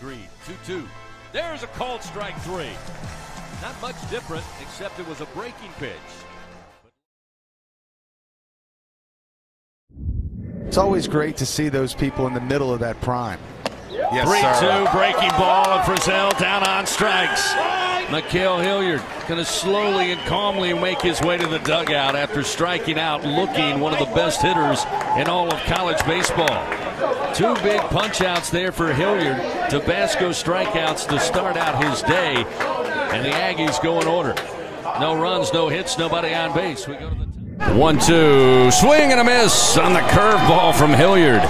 Green. 2 2. There's a called strike three. Not much different, except it was a breaking pitch. It's always great to see those people in the middle of that prime. Yes, 3 sir. 2, breaking ball, and Frizzell down on strikes. Ma'Khail Hilliard going to slowly and calmly make his way to the dugout after striking out, looking one of the best hitters in all of college baseball. Two big punch outs there for Hilliard. Tabasco strikeouts to start out his day, and the Aggies go in order. No runs, no hits, nobody on base. We go to the. One, two, swing and a miss on the curveball from Hilliard.